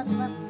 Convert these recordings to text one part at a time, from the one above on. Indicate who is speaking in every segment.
Speaker 1: left, left.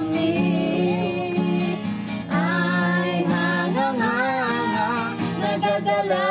Speaker 1: kami. Ay hangang-hanga nagagalak.